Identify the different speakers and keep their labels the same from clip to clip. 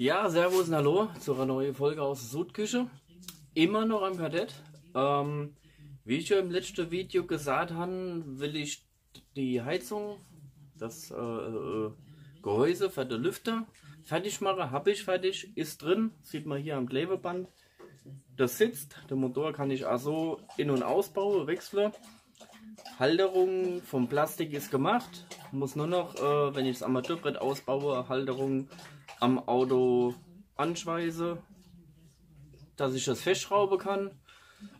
Speaker 1: Ja, Servus und Hallo zu einer neuen Folge aus der Sudküche. Immer noch am Kadett. Ähm, wie ich ja im letzten Video gesagt habe, will ich die Heizung, das äh, äh, Gehäuse für den Lüfter fertig machen. Habe ich fertig, ist drin, sieht man hier am Klebeband. Das sitzt, der Motor kann ich also in- und ausbauen, wechseln. Halterung vom Plastik ist gemacht. Muss nur noch, äh, wenn ich das Amateurbrett ausbaue, Halterung am Auto anschweiße, dass ich das festschrauben kann.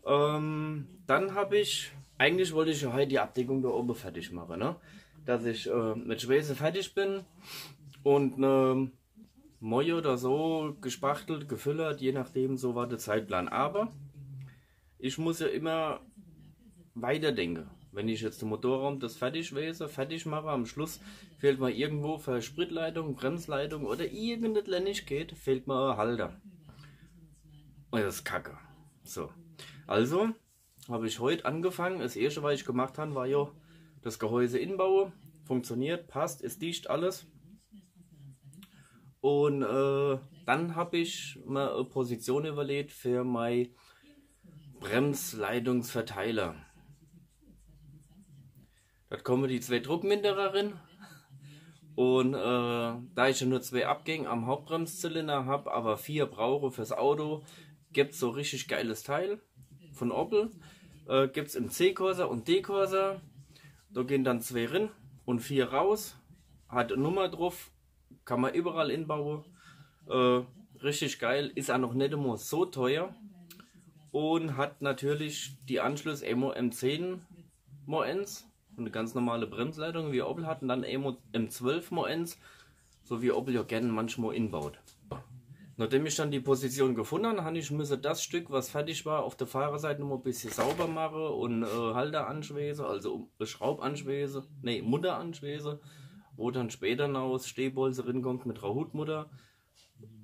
Speaker 1: Ähm, dann habe ich, eigentlich wollte ich ja heute die Abdeckung da oben fertig machen, ne? dass ich äh, mit Schweiße fertig bin und eine Moje oder so gespachtelt, gefüllert, je nachdem, so war der Zeitplan. Aber ich muss ja immer weiterdenken. Wenn ich jetzt den Motorraum das fertig wäse, fertig mache, am Schluss fehlt mir irgendwo für Spritleitung, Bremsleitung oder irgendeine Kleinigkeit, fehlt mir ein Halter. Und das ist kacke. So. Also habe ich heute angefangen. Das erste, was ich gemacht habe, war ja das Gehäuse inbauen. Funktioniert, passt, ist dicht alles. Und äh, dann habe ich mir eine Position überlegt für mein Bremsleitungsverteiler. Dort kommen die zwei Druckminderer rein. Und äh, da ich ja nur zwei Abgänge am Hauptbremszylinder habe, aber vier brauche fürs Auto, gibt es so richtig geiles Teil von Opel. Äh, gibt es im C-Corsa und D-Corsa. Da gehen dann zwei rein und vier raus. Hat eine Nummer drauf, kann man überall inbauen. Äh, richtig geil, ist auch noch nicht immer so teuer. Und hat natürlich die Anschluss Emo M10 Moens eine ganz normale Bremsleitung wie Opel hat und dann Emo M12 Moens, so wie Opel ja gerne manchmal inbaut. Nachdem ich dann die Position gefunden habe, habe ich müsse das Stück, was fertig war, auf der Fahrerseite noch ein bisschen sauber machen und äh, Halter anschwäse, also Schraub anschwäse, nee, Mutter anschwäse, wo dann später noch aus Stehbolze kommt mit Rahutmutter.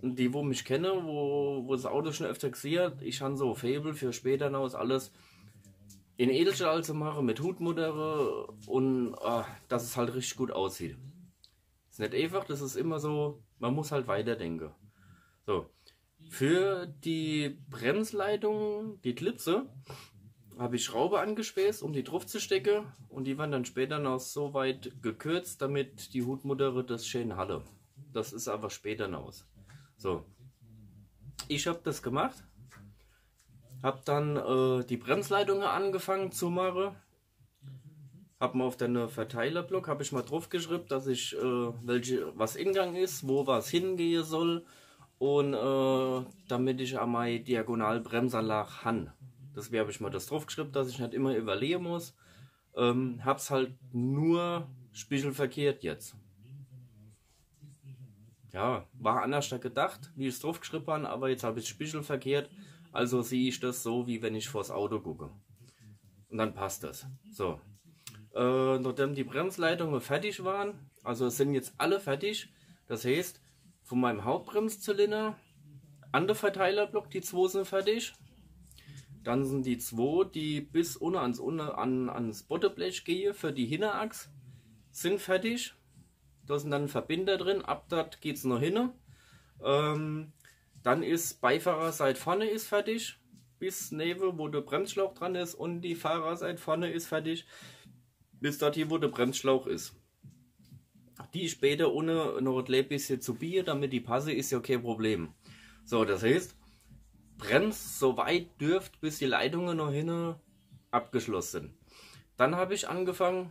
Speaker 1: Die, wo mich kenne, wo, wo das Auto schon öfter gesehen ich habe so Faible für später noch alles in Edelstahl zu machen mit Hutmutter und oh, dass es halt richtig gut aussieht. Ist nicht einfach, das ist immer so, man muss halt weiterdenken. So, für die Bremsleitung, die Klipse, habe ich Schraube angespäßt, um die drauf zu stecken und die waren dann später noch so weit gekürzt, damit die Hutmutter das schön halle. Das ist aber später noch. So, ich habe das gemacht hab dann äh, die Bremsleitungen angefangen zu machen. Hab mal auf den Verteilerblock habe ich mal drauf geschrieben, dass ich äh, welche was Ingang ist, wo was hingehen soll und äh, damit ich an meine Diagonalbremsanlage han. Deswegen habe ich mal das drauf geschrieben, dass ich nicht immer überlegen muss. Ähm, hab's halt nur spiegelverkehrt jetzt. Ja, war anders gedacht, wie ich es drauf geschrieben habe, aber jetzt habe ich spiegelverkehrt. Also sehe ich das so, wie wenn ich vors Auto gucke. Und dann passt das. So. Äh, nachdem die Bremsleitungen fertig waren, also sind jetzt alle fertig. Das heißt, von meinem Hauptbremszylinder an der Verteilerblock, die zwei sind fertig. Dann sind die zwei, die bis unten ans, an, ans Botteblech gehen für die Hinterachs, sind fertig. Da sind dann Verbinder drin, ab dort geht es noch hin. Ähm, dann ist Beifahrerseite vorne ist fertig, bis neben, wo der Bremsschlauch dran ist und die Fahrerseite vorne ist fertig, bis dort hier, wo der Bremsschlauch ist. Die später ohne noch ein bisschen zu biegen, damit die passe, ist ja kein Problem. So, das heißt, bremst so weit dürft, bis die Leitungen noch hin abgeschlossen sind. Dann habe ich angefangen,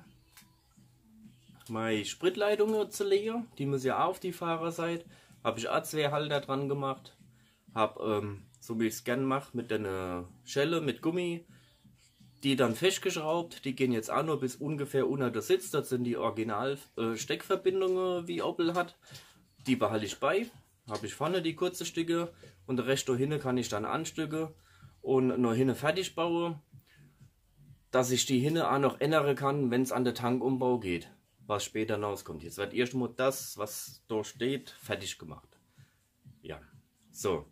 Speaker 1: meine Spritleitungen zu legen. Die müssen ja auf die Fahrerseite. Habe ich auch zwei Halter dran gemacht. Hab, ähm, so wie ich es gern mache, mit einer Schelle, mit Gummi, die dann festgeschraubt. Die gehen jetzt auch nur bis ungefähr unter der Sitz. Das sind die Original äh, wie Opel hat. Die behalte ich bei. Habe ich vorne die kurze Stücke und der Rest dahin kann ich dann anstücke und noch hinne fertig baue, dass ich die hinne auch noch ändern kann, wenn es an den Tankumbau geht, was später rauskommt. Jetzt wird erstmal das, was da steht, fertig gemacht. Ja, so.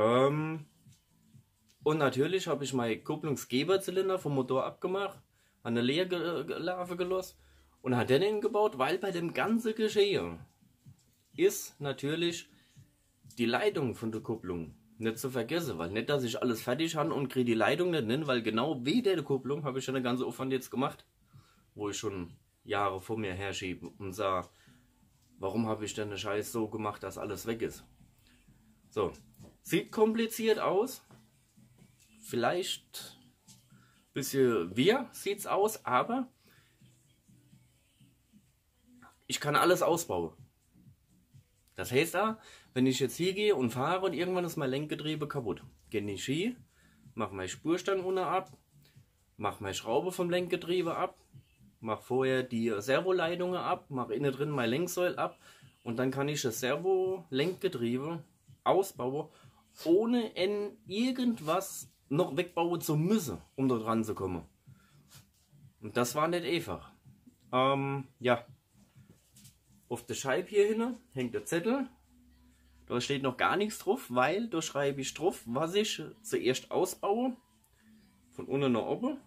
Speaker 1: Ähm, und natürlich habe ich meinen Kupplungsgeberzylinder vom Motor abgemacht, an der Leerlarve gelassen und hat den gebaut, weil bei dem ganzen Geschehen ist natürlich die Leitung von der Kupplung nicht zu vergessen, weil nicht, dass ich alles fertig habe und kriege die Leitung nicht hin, weil genau wie der Kupplung habe ich schon eine ganze Aufwand jetzt gemacht, wo ich schon Jahre vor mir herschiebe und sage, warum habe ich denn eine Scheiß so gemacht, dass alles weg ist. So, sieht kompliziert aus, vielleicht ein bisschen wir sieht's aus, aber ich kann alles ausbauen. Das heißt da, wenn ich jetzt hier gehe und fahre und irgendwann ist mein Lenkgetriebe kaputt, gehe ich hier, mache meine Spurstange unten ab, mache meine Schraube vom Lenkgetriebe ab, mache vorher die Servoleitungen ab, mache innen drin mein Lenksäule ab und dann kann ich das Servo-Lenkgetriebe ausbauen, ohne in irgendwas noch wegbauen zu müssen, um dort ranzukommen. Und das war nicht einfach. Ähm, ja. Auf der Scheibe hier hinten hängt der Zettel. Da steht noch gar nichts drauf, weil da schreibe ich drauf, was ich zuerst ausbaue. Von unten nach oben.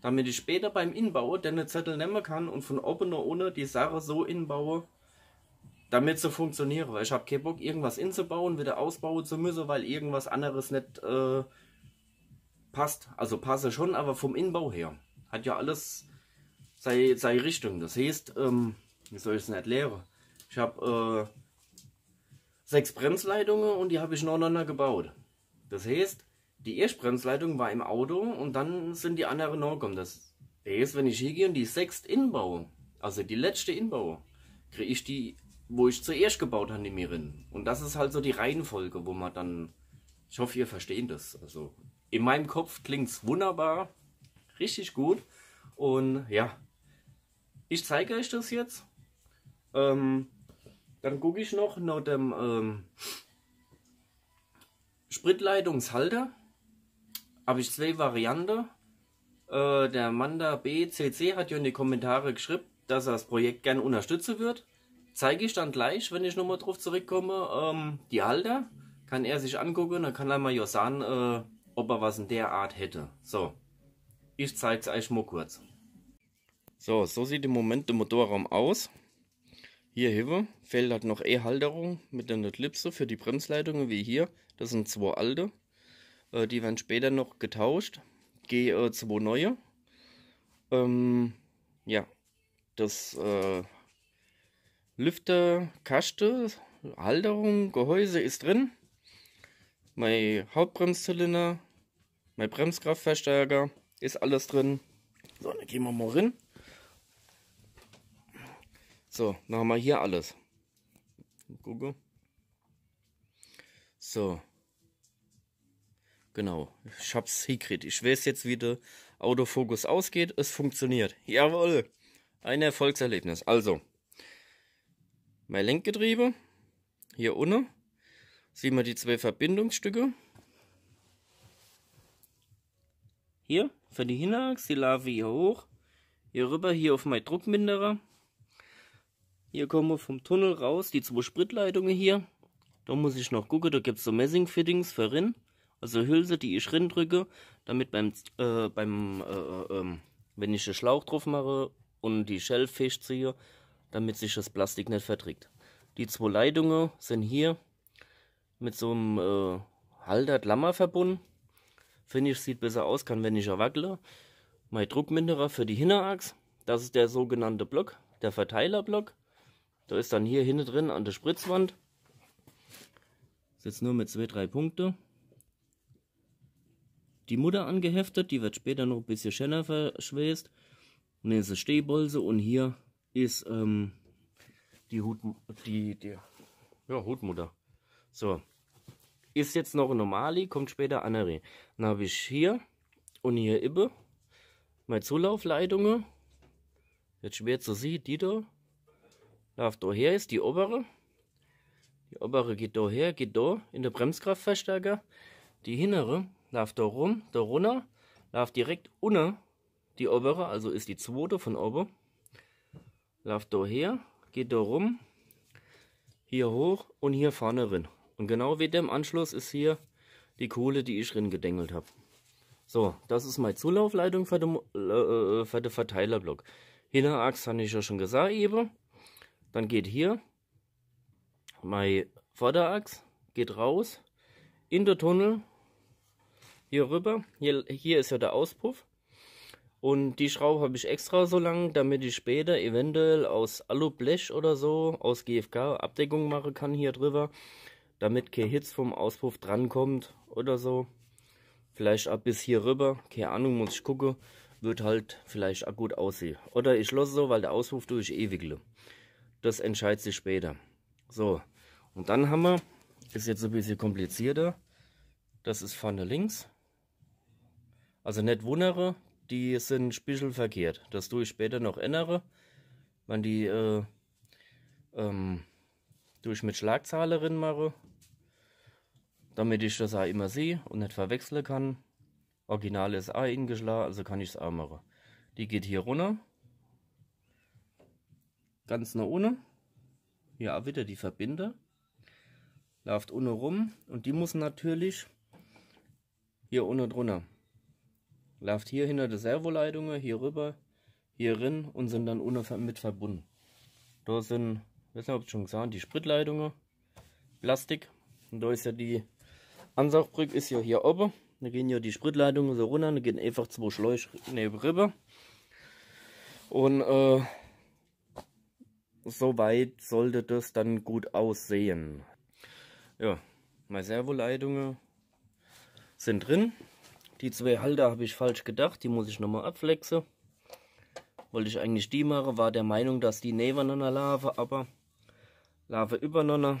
Speaker 1: Damit ich später beim Inbau den Zettel nehmen kann und von oben nach unten die Sache so inbaue, damit sie funktionieren. Weil ich habe keinen Bock, irgendwas inzubauen, wieder ausbauen zu müssen, weil irgendwas anderes nicht äh, passt. Also passe schon, aber vom Inbau her. Hat ja alles seine, seine Richtung. Das heißt, ähm, wie soll ich es nicht lehren? Ich habe äh, sechs Bremsleitungen und die habe ich nacheinander gebaut. Das heißt, die erste Bremsleitung war im Auto und dann sind die anderen noch gekommen. Das heißt, wenn ich hier gehe und die sechste inbaue, also die letzte inbaue, kriege ich die, wo ich zuerst gebaut habe, mir rein. Und das ist halt so die Reihenfolge, wo man dann, ich hoffe, ihr versteht das. Also in meinem Kopf klingt es wunderbar, richtig gut. Und ja, ich zeige euch das jetzt. Ähm, dann gucke ich noch nach dem ähm, Spritleitungshalter. Habe ich zwei Varianten. Äh, der Manda BCC hat ja in die Kommentare geschrieben, dass er das Projekt gerne unterstützen wird. Zeige ich dann gleich, wenn ich nochmal drauf zurückkomme, ähm, die Halter. Kann er sich angucken, dann kann er mal ja sagen, äh, ob er was in der Art hätte. So, ich zeige es euch mal kurz. So, so sieht im Moment der Motorraum aus. Hier hinten fehlt halt noch E-Halterung mit einer Klipse für die Bremsleitungen wie hier. Das sind zwei alte. Äh, die werden später noch getauscht. G äh, zwei neue. Ähm, ja, das äh, Lüfter, Kaste, Halterung, Gehäuse ist drin. Mein Hauptbremszylinder, mein Bremskraftverstärker ist alles drin. So, dann gehen wir mal rein. So, dann haben wir hier alles. Gucke. So. Genau. Ich hab's hingekriegt. Ich weiß jetzt, wie der Autofokus ausgeht. Es funktioniert. Jawohl. Ein Erfolgserlebnis. Also. Mein Lenkgetriebe. Hier unten. Sehen wir die zwei Verbindungsstücke. Hier für die Hinterachse, die Larve hier hoch. Hier rüber, hier auf mein Druckminderer. Hier kommen wir vom Tunnel raus, die zwei Spritleitungen hier. Da muss ich noch gucken, da gibt es so Messing-Fittings für Rinn. Also Hülse, die ich drücke, damit beim, äh, beim äh, äh, ähm, wenn ich den Schlauch drauf mache und die Shell ziehe, damit sich das Plastik nicht verträgt. Die zwei Leitungen sind hier mit so einem äh, Halter Klammer verbunden. Finde ich, sieht besser aus, kann wenn ich wackele. Mein Druckminderer für die Hinterachs. Das ist der sogenannte Block, der Verteilerblock. Da ist dann hier hinten drin an der Spritzwand. Ist jetzt nur mit zwei, drei Punkte. Die Mutter angeheftet, die wird später noch ein bisschen schöner verschweißt. Und hier ist eine Stehbolse und hier ist ähm, die Hut, die, die, ja, Hutmutter. So. Ist jetzt noch Normali, kommt später andere. Dann habe ich hier und hier Ibbe meine Zulaufleitungen. Jetzt schwer zu sehen, die da läuft da her, ist die obere. Die obere geht da her, geht da in der Bremskraftverstärker. Die hintere läuft da rum, da runter, läuft direkt unter die obere, also ist die zweite von oben. Läuft da her, geht da rum, hier hoch und hier vorne rein. Und genau wie dem Anschluss ist hier die Kohle, die ich drin gedengelt habe. So, das ist meine Zulaufleitung für den, äh, für den Verteilerblock. Hinterachs habe ich ja schon gesagt eben. Dann geht hier mein Vorderachs, geht raus in den Tunnel hier rüber. Hier, hier ist ja der Auspuff. Und die Schraube habe ich extra so lang, damit ich später eventuell aus Alublech oder so, aus GFK Abdeckung machen kann hier drüber. Damit kein Hitz vom Auspuff drankommt oder so. Vielleicht ab bis hier rüber, keine Ahnung, muss ich gucken. Wird halt vielleicht auch gut aussehen. Oder ich lasse so, weil der Auspuff durch ewigle. Das entscheidet sich später. So, und dann haben wir, ist jetzt ein bisschen komplizierter. Das ist vorne links. Also nicht wundere, die sind spiegelverkehrt. Das tue ich später noch ändere, wenn die äh, ähm, durch mit Schlagzahlerin mache, damit ich das auch immer sehe und nicht verwechseln kann. Original ist auch eingeschlagen, also kann ich es auch machen. Die geht hier runter, ganz nach. Hier auch wieder die Verbinder. Läuft unten rum und die muss natürlich hier unten drunter läuft hier hinter der Servoleitungen, hier rüber, hier rein und sind dann unten mit verbunden. Da sind, weiß nicht, ob ich schon gesagt die Spritleitungen, Plastik. Und da ist ja die Ansaugbrücke ist ja hier oben. Da gehen ja die Spritleitungen so runter, da gehen einfach zwei Schläuche neben rüber. Und äh, soweit sollte das dann gut aussehen. Ja, meine Servoleitungen sind drin. Die zwei Halter habe ich falsch gedacht, die muss ich nochmal abflexen. Wollte ich eigentlich die machen, war der Meinung, dass die nebeneinander laufen, aber laufen übereinander,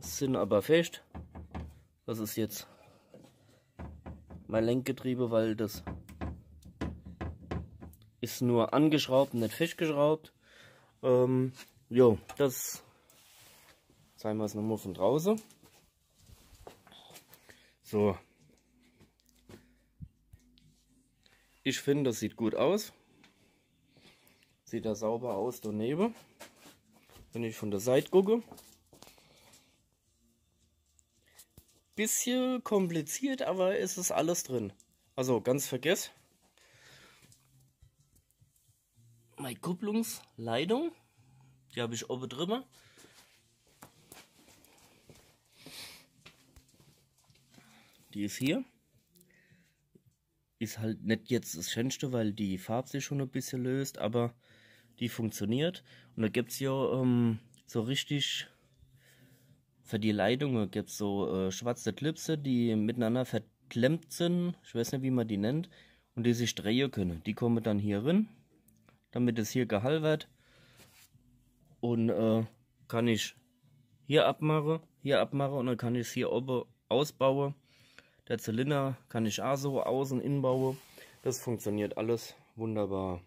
Speaker 1: sind aber fest. Das ist jetzt mein Lenkgetriebe, weil das ist nur angeschraubt, nicht festgeschraubt. Ähm, jo, das zeigen wir es nochmal von draußen. So, Ich finde, das sieht gut aus. Sieht da sauber aus daneben. Wenn ich von der Seite gucke. Bisschen kompliziert, aber ist es alles drin. Also ganz vergesst. Meine Kupplungsleitung. Die habe ich oben drüber. Die ist hier ist halt nicht jetzt das Schönste, weil die Farbe sich schon ein bisschen löst, aber die funktioniert. Und da gibt es ja ähm, so richtig für die Leitungen gibt es so äh, schwarze Klipse, die miteinander verklemmt sind. Ich weiß nicht, wie man die nennt. Und die sich drehen können. Die kommen dann hier rein, damit es hier gehalten wird. Und äh, kann ich hier abmachen, hier abmachen und dann kann ich es hier oben ausbauen. Der Zylinder kann ich auch so außen inbauen. Das funktioniert alles wunderbar.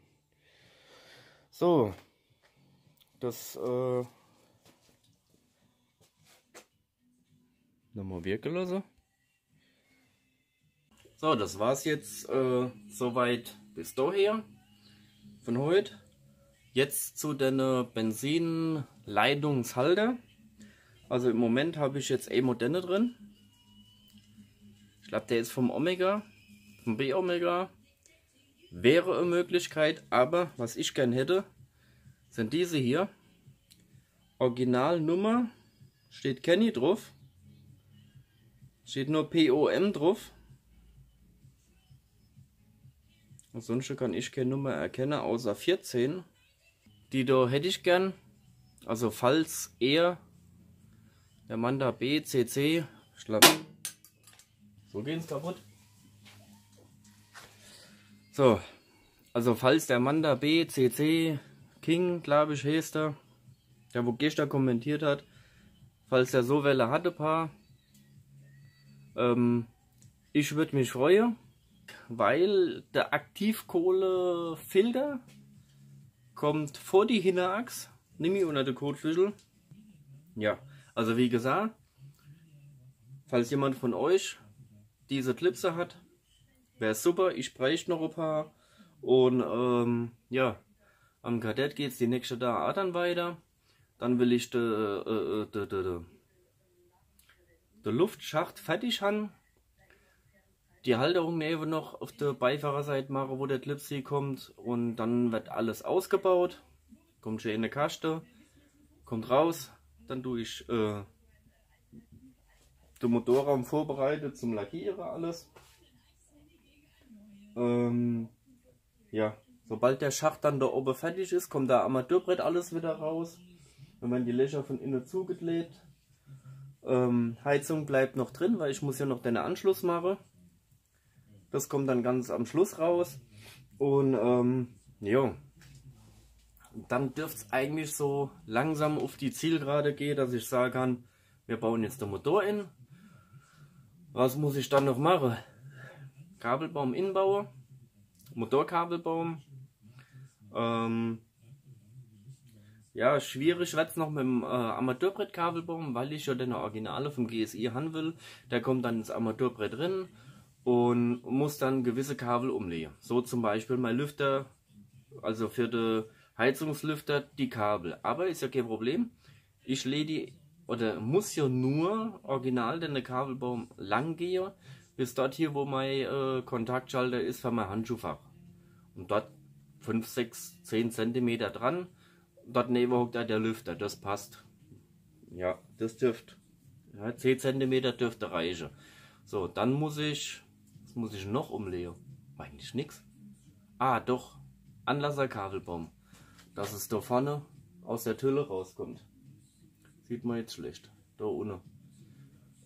Speaker 1: So, das äh, nochmal wirken lassen. So, das war's jetzt äh, soweit bis daher von heute. Jetzt zu den Benzinleitungshalter. Also im Moment habe ich jetzt E-Modelle drin. Ich glaube, der ist vom Omega, vom B-Omega. Wäre eine Möglichkeit, aber was ich gern hätte, sind diese hier. Originalnummer, steht Kenny drauf. Steht nur POM drauf. Ansonsten kann ich keine Nummer erkennen, außer 14. Die da hätte ich gern. Also falls er, der Manda B, CC, ich glaube so geht's kaputt. So, also falls der Manda B, CC, King, glaube ich, heißt er, der wo gestern kommentiert hat, falls der so Welle hatte, paar, ähm, ich würde mich freuen, weil der Aktivkohlefilter kommt vor die Hinterachs, nimm ich unter den Kotflügel. Ja, also wie gesagt, falls jemand von euch diese Klipse hat, wäre super. Ich bräuchte noch ein paar. Und ähm, ja, am Kadett geht es die nächste Tag dann weiter. Dann will ich den äh, de, de, de, de Luftschacht fertig haben. Die Halterung neben noch auf der Beifahrerseite machen, wo der Clipsy kommt. Und dann wird alles ausgebaut. Kommt schon in eine Kaste. Kommt raus. Dann tue ich äh, den Motorraum vorbereitet zum Lackieren alles. Ähm, ja, sobald der Schacht dann da oben fertig ist, kommt da Amateurbrett alles wieder raus. Wenn man die Löcher von innen zugedreht. Ähm, Heizung bleibt noch drin, weil ich muss ja noch den Anschluss machen. Das kommt dann ganz am Schluss raus. Und ähm, ja, dann dürfte es eigentlich so langsam auf die Zielgerade gehen, dass ich sagen kann, wir bauen jetzt den Motor in. Was muss ich dann noch machen? Kabelbaum inbauen, Motorkabelbaum. Ähm, ja, schwierig wird es noch mit dem äh, Amateurbrettkabelbaum, weil ich ja den Originale vom GSI haben will. Der kommt dann ins Amateurbrett drin und muss dann gewisse Kabel umlegen. So zum Beispiel mein Lüfter, also für die Heizungslüfter, die Kabel. Aber ist ja kein Problem. Ich lege die, oder muss ja nur original den Kabelbaum lang gehen, bis dort hier, wo mein äh, Kontaktschalter ist für mein Handschuhfach. Und dort 5, 6, 10 cm dran. Dort neben hockt der Lüfter, das passt. Ja, das dürfte. Ja, 10 cm dürfte reichen. So, dann muss ich was muss ich noch umlegen? Eigentlich nichts. Ah, doch. Anlasserkabelbaum. Dass es da vorne aus der Tülle rauskommt. Sieht man jetzt schlecht. Da unten.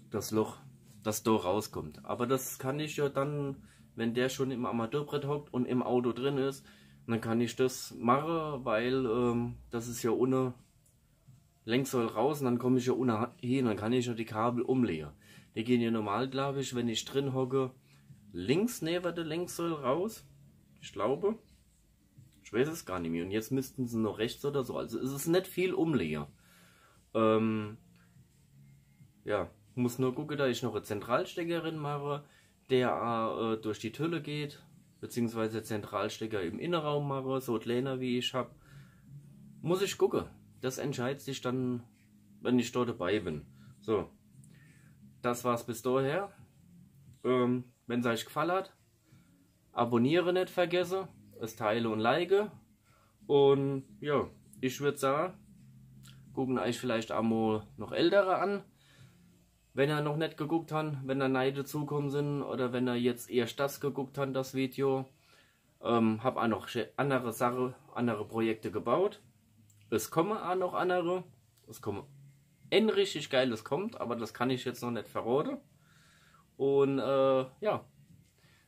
Speaker 1: Das Loch, das da rauskommt. Aber das kann ich ja dann, wenn der schon im Amateurbrett hockt und im Auto drin ist, dann kann ich das machen, weil ähm, das ist ja ohne soll raus und dann komme ich ja ohne hin, dann kann ich ja die Kabel umlegen. Die gehen ja normal, glaube ich, wenn ich drin hocke, links neben der Längsel raus. Ich glaube. Ich weiß es gar nicht mehr. Und jetzt müssten sie noch rechts oder so. Also es ist nicht viel Umleger. Ähm, ja, muss nur gucken, da ich noch eine Zentralsteckerin mache, der äh, durch die Tülle geht, beziehungsweise Zentralstecker im Innenraum mache, so kleiner wie ich habe. Muss ich gucken. Das entscheidet sich dann, wenn ich dort dabei bin. So, das war's bis daher. Ähm, wenn es euch gefallen hat, abonniere nicht vergessen, es teile und like. Und ja, ich würde sagen, gucken euch vielleicht einmal noch ältere an. Wenn ihr noch nicht geguckt habt, wenn da Neide zukommen sind oder wenn ihr jetzt erst das geguckt habt, das Video. Ähm, habe auch noch andere Sachen, andere Projekte gebaut. Es kommen auch noch andere. Es kommen ein richtig geiles kommt, aber das kann ich jetzt noch nicht verraten. Und äh, ja,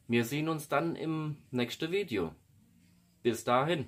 Speaker 1: wir sehen uns dann im nächsten Video. Bis dahin.